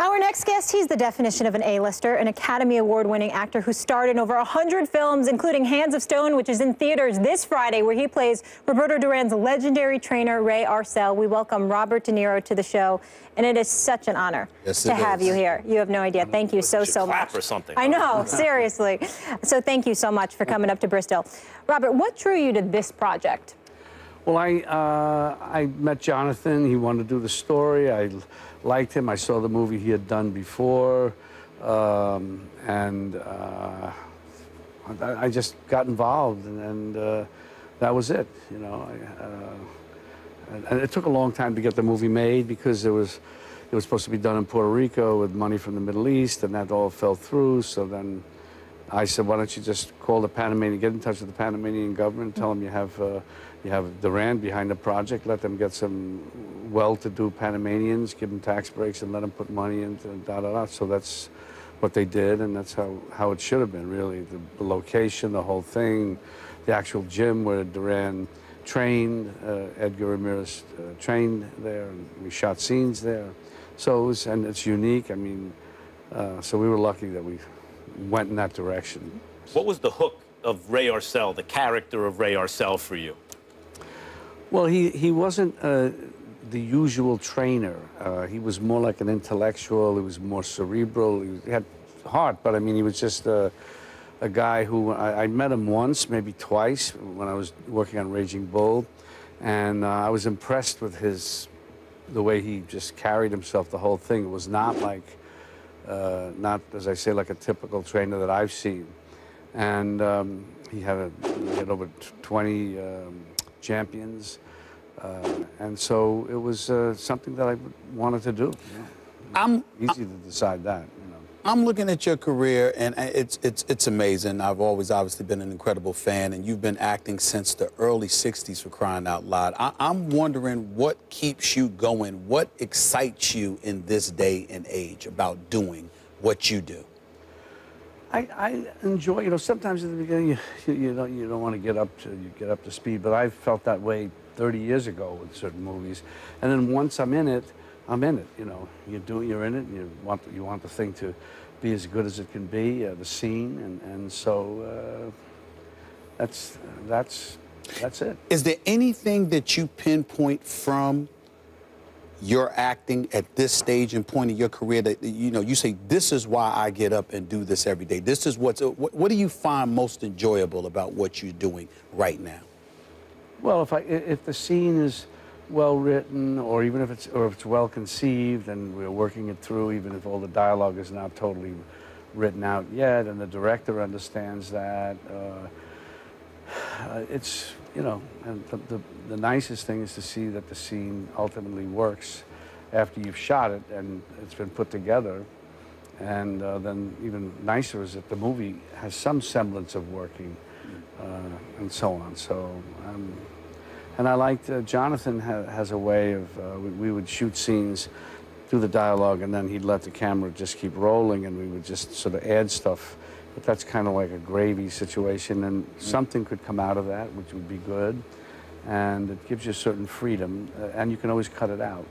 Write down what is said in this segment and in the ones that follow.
Our next guest, he's the definition of an A-lister, an Academy Award-winning actor who starred in over 100 films, including Hands of Stone, which is in theaters this Friday, where he plays Roberto Duran's legendary trainer, Ray Arcel. We welcome Robert De Niro to the show, and it is such an honor yes, to have is. you here. You have no idea. Thank you so, so clap much. or something. I know, seriously. So thank you so much for coming up to Bristol. Robert, what drew you to this project? Well, I, uh, I met Jonathan. He wanted to do the story. I liked him. I saw the movie he had done before. Um, and uh, I, just got involved, and, and uh, that was it. You know, I, uh, and, and, it took a long time to get the movie made because it was it was supposed to be done in Puerto Rico with money from the Middle East, and that all fell through. So then I said, why don't you just call the Panamanian, get in touch with the Panamanian government, tell them you have uh, you have Duran behind the project, let them get some well-to-do Panamanians, give them tax breaks and let them put money into da da da. So that's what they did, and that's how, how it should have been, really. The, the location, the whole thing, the actual gym where Duran trained, uh, Edgar Ramirez uh, trained there, and we shot scenes there. So it was, and it's unique. I mean, uh, so we were lucky that we went in that direction. What was the hook of Ray Arcel, the character of Ray Arcel for you? Well, he, he wasn't uh, the usual trainer. Uh, he was more like an intellectual. He was more cerebral. He had heart, but I mean, he was just a, a guy who I, I met him once, maybe twice, when I was working on Raging Bull, and uh, I was impressed with his the way he just carried himself. The whole thing it was not like, uh, not as I say, like a typical trainer that I've seen, and um, he had a, he had over 20. Um, champions. Uh, and so it was uh, something that I wanted to do. You know? I'm easy to decide that. I'm looking at your career, and uh, it's it's it's amazing. I've always obviously been an incredible fan, and you've been acting since the early '60s for crying out loud. I, I'm wondering what keeps you going, what excites you in this day and age about doing what you do. I, I, enjoy, you know, sometimes at the beginning you, you, don't, you don't want to get up to, you get up to speed, but I felt that way 30 years ago with certain movies. And then once I'm in it, I'm in it, you know. You do, you're in it, and you want, you want the thing to be as good as it can be, uh, the scene, and, and so uh, that's, that's, that's it. Is there anything that you pinpoint from your acting at this stage and point in your career that you know you say this is why I get up and do this every day. This is what's what, what do you find most enjoyable about what you're doing right now? Well, if I if the scene is well written or even if it's or if it's well conceived and we're working it through even if all the dialogue is not totally written out yet and the director understands that uh, it's, you know, and the, the, the, nicest thing is to see that the scene ultimately works after you've shot it and it's been put together. And uh, then even nicer is that the movie has some semblance of working uh, and so on. So, um, and I liked, uh, Jonathan ha has a way of, uh, we, we would shoot scenes through the dialogue and then he'd let the camera just keep rolling and we would just sort of add stuff. But that's kind of like a gravy situation, and something could come out of that, which would be good. And it gives you a certain freedom, uh, and you can always cut it out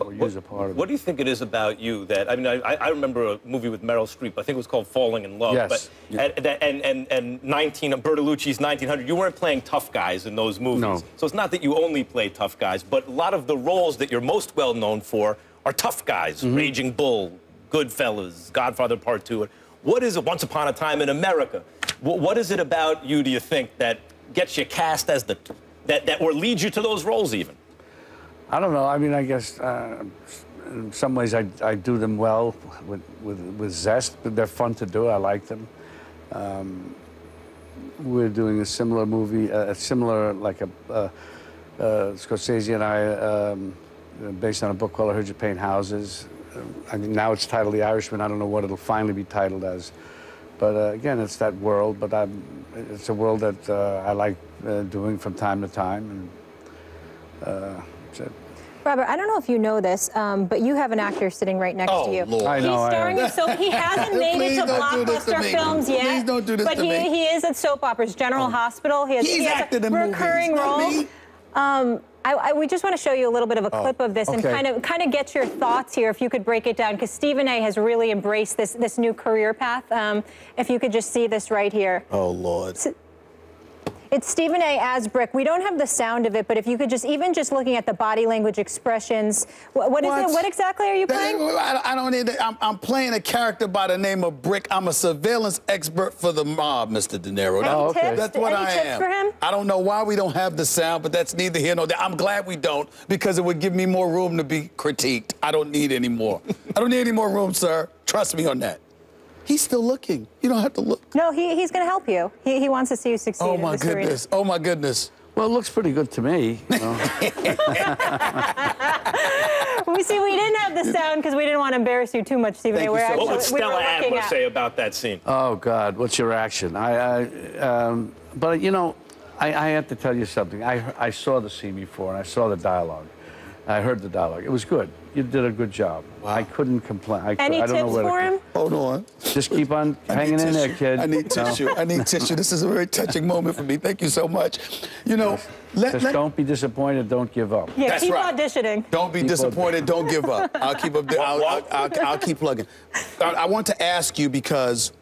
or what, use a part of what do you think it is about you that, I mean, I, I remember a movie with Meryl Streep, I think it was called Falling in Love. Yes. But, yeah. and, and, and 19, Bertolucci's 1900, you weren't playing tough guys in those movies. No. So it's not that you only play tough guys, but a lot of the roles that you're most well known for are tough guys. Mm -hmm. Raging Bull, Goodfellas, Godfather Part 2. What is it, Once Upon a Time in America? What, what is it about you, do you think, that gets you cast as the, that, that or leads you to those roles even? I don't know. I mean, I guess uh, in some ways I, I do them well with, with, with zest, but they're fun to do. I like them. Um, we're doing a similar movie, uh, a similar, like a, uh, uh, Scorsese and I, um, based on a book called I Heard You Paint Houses. I mean, now it's titled The Irishman. I don't know what it'll finally be titled as. But uh, again, it's that world, but I'm, it's a world that uh, I like uh, doing from time to time. And, uh, Robert, I don't know if you know this, um, but you have an actor sitting right next oh, to you. Lord. I know. He's starring in so he hasn't made it to blockbuster films yet. Please don't do this but to he, me. he is at soap operas, General oh. Hospital. He has, He's he has acted a in recurring movies, role. Um, I, I, we just want to show you a little bit of a clip of this and kind of kind of get your thoughts here. If you could break it down, because Stephen A. has really embraced this this new career path. Um, if you could just see this right here. Oh Lord. It's Stephen A. as Brick. We don't have the sound of it, but if you could just, even just looking at the body language expressions, what, what is What? it? What exactly are you playing? I, I don't need. I'm, I'm playing a character by the name of Brick. I'm a surveillance expert for the mob, Mr. De Niro. Any Oh, okay. tips? That's what Any I tips am. for him? I don't know why we don't have the sound, but that's neither here nor there. I'm glad we don't because it would give me more room to be critiqued. I don't need any more. I don't need any more room, sir. Trust me on that. He's still looking. You don't have to look. No, he, he's going to help you. He, he wants to see you succeed Oh my this arena. goodness. Oh my goodness. Well, it looks pretty good to me. You know? We see we didn't have the sound because we didn't want to embarrass you too much, Stephen. Thank We're so What would actually- we Stella Adler say about that scene? oh God, what's your action? I, I um, but you know, I, I have to tell you something. I I saw the scene before and I saw the dialogue. I heard the dialogue. It was good. You did a good job. I couldn't complain. I, Any I don't know tips where to for co- him? Hold on. Just keep on hanging need in there, kid. I need You tissue. I need tissue. This is a very touching moment for me. Thank you so much. You know, let, Just let- don't be disappointed. Don't give up. Yeah, That's keep right. auditioning. Don't be Keep disappointed. Don't give up. I'll keep up. I'll, I'll, I'll, I'll keep plugging. I, I want to ask you because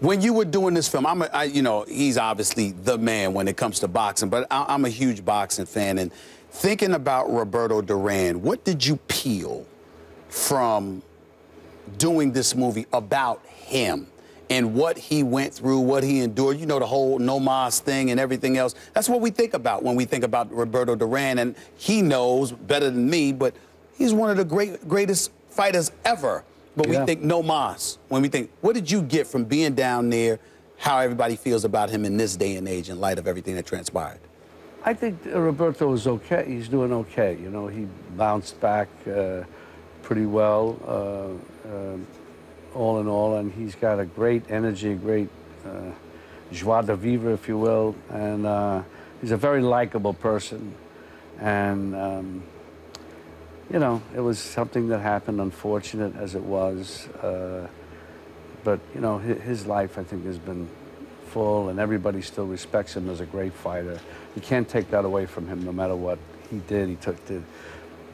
when you were doing this film, I'm, a, I, you know, he's obviously the man when it comes to boxing, but I, I'm a huge boxing fan. And thinking about Roberto Duran, what did you peel from doing this movie about him? And what he went through, what he endured, you know, the whole no mas thing and everything else. That's what we think about when we think about Roberto Duran. And he knows better than me, but he's one of the great, greatest fighters ever. But we think no mas when we think, what did you get from being down there, how everybody feels about him in this day and age in light of everything that transpired? I think uh, Roberto is okay. He's doing okay. You know, he bounced back uh, pretty well, uh, um all in all, and he's got a great energy, great uh, joie de vivre, if you will, and uh, he's a very likable person. And um, you know, it was something that happened, unfortunate as it was. Uh, but you know, his life, I think, has been full, and everybody still respects him as a great fighter. You can't take that away from him, no matter what he did. He took the,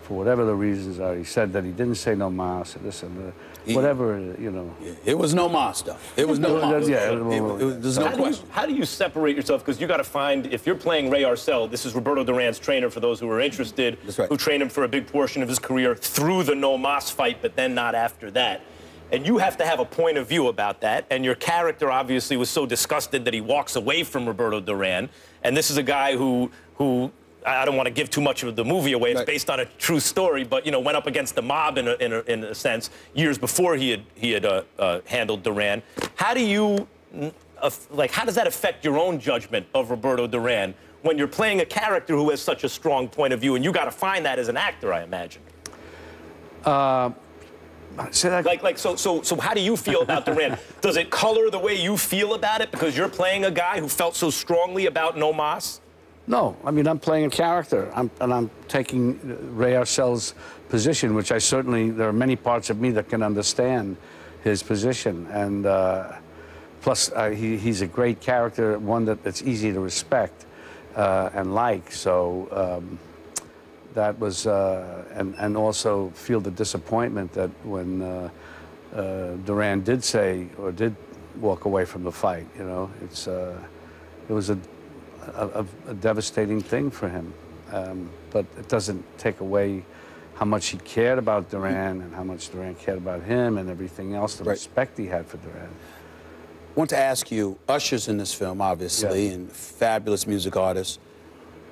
for whatever the reasons are. He said that he didn't say no mas, or this and the, He- whatever, uh, you know. It was no mas stuff. It was no mas. Yeah, It- it- it there's no how, do you, question. how do you separate yourself? Because you got to find, if you're playing Ray Arcel, this is Roberto Duran's trainer for those who are interested, That's right. who trained him for a big portion of his career through the no mas fight, but then not after that. And you have to have a point of view about that. And your character obviously was so disgusted that he walks away from Roberto Duran. And this is a guy who, who I I don't want to give too much of the movie away. It's Right. based on a true story, but you know, went up against the mob in a, in a, in a sense years before he had he had uh, uh, handled Duran. How do you aff- like? How does that affect your own judgment of Roberto Duran when you're playing a character who has such a strong point of view, and you got to find that as an actor, I imagine. Say that, Like, like, so, so, so, how do you feel about Duran? Does it color the way you feel about it because you're playing a guy who felt so strongly about No Mas? No, I mean I'm playing a character, I'm, and I'm taking Ray Arcel's position, which I certainly there are many parts of me that can understand his position, and uh, plus uh, he, he's a great character, one that it's easy to respect uh, and like. So um, that was, uh, and and also feel the disappointment that when uh, uh, Duran did say or did walk away from the fight, you know, it's uh, it was a a, a, devastating thing for him. Um, but it doesn't take away how much he cared about Duran and how much Duran cared about him and everything else, the Right. respect he had for Duran. I want to ask you, Usher's in this film, obviously, and fabulous music artist.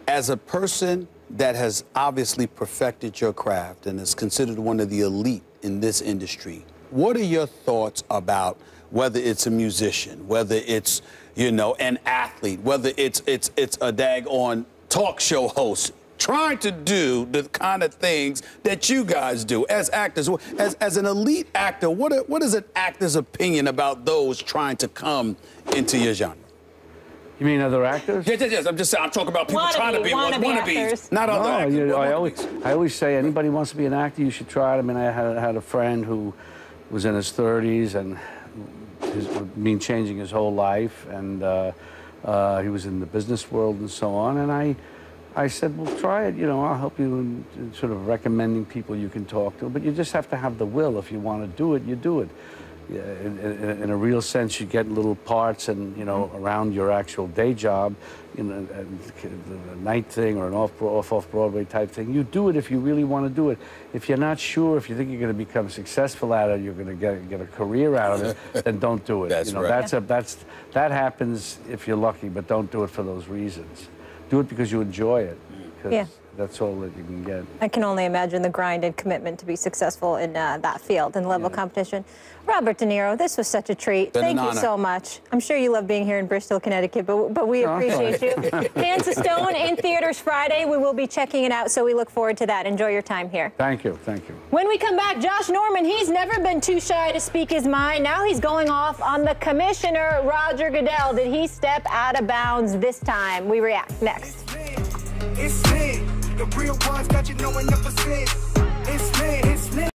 As a person that has obviously perfected your craft and is considered one of the elite in this industry, what are your thoughts about whether it's a musician, whether it's, you know, an athlete, whether it's it's it's a dag on talk show host, trying to do the kind of things that you guys do as actors. As, as an elite actor, what, what is an actor's opinion about those trying to come into your genre? You mean other actors? Yes, yes, yes. I'm just saying, I'm talking about people Wannabe- trying to be one- wannabe wannabes, actors. not other No, actors. you, I always, I always say anybody wants to be an actor, you should try it. I mean, I had, had a friend who was in his 30s and his, been changing his whole life, and uh, uh, he was in the business world and so on. And I, I said, well, try it. You know, I'll help you in, in, sort of recommending people you can talk to. But you just have to have the will. If you want to do it, you do it. Yeah, in, in, in, a real sense, you get little parts and, you know, mm-hmm. around your actual day job, you know, a, night thing or an off, off, off Broadway type thing. You do it if you really want to do it. If you're not sure, if you think you're going to become successful at it, you're going to get, get a career out of it, then don't do it. That's you know, right. That's, a, that's, that happens if you're lucky, but don't do it for those reasons. Do it because you enjoy it. Mm. Yeah. That's all that you can get. I can only imagine the grind and commitment to be successful in uh, that field and level yeah. competition. Robert De Niro, this was such a treat. Been Thank you so much. I'm sure you love being here in Bristol, Connecticut, but, but we appreciate you. Hands of Stone in theaters Friday. We will be checking it out, so we look forward to that. Enjoy your time here. Thank you. Thank you. When we come back, Josh Norman, he's never been too shy to speak his mind. Now he's going off on the commissioner, Roger Goodell. Did he step out of bounds this time? We react next. It's the real ones got you knowing the percent. It's lit.